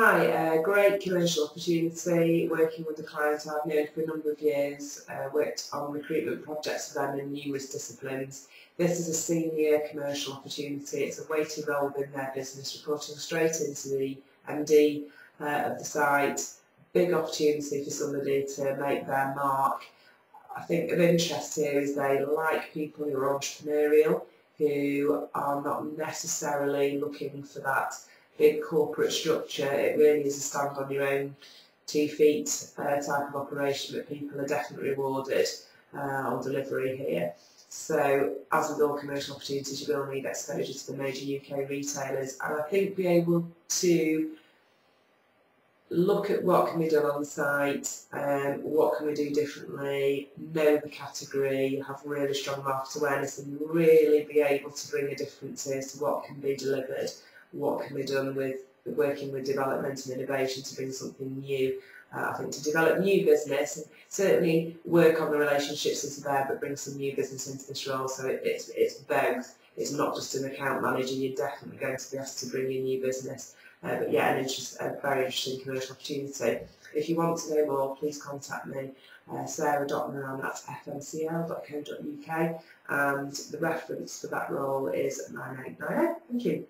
Hi, uh, great commercial opportunity working with a client I've known for a number of years, uh, worked on recruitment projects for them in numerous disciplines. This is a senior commercial opportunity, it's a weighted role within their business, reporting straight into the MD uh, of the site. Big opportunity for somebody to make their mark. I think of interest here is they like people who are entrepreneurial, who are not necessarily looking for that big corporate structure. It really is a stand on your own two feet uh, type of operation, but people are definitely rewarded uh, on delivery here. So, as with all commercial opportunities, you will need exposure to the major UK retailers, and I think be able to look at what can be done on site, um, what can we do differently, know the category, have really strong market awareness and really be able to bring a difference as to what can be delivered, what can be done with working with development and innovation to bring something new. Uh, I think to develop new business and certainly work on the relationships that are there but bring some new business into this role so it, it's, it's both. It's not just an account manager, you're definitely going to be asked to bring in new business uh, but yeah, an interest, a very interesting commercial opportunity. If you want to know more, please contact me, uh, sarah.moran at fmcl.co.uk and the reference for that role is 9890. Thank you.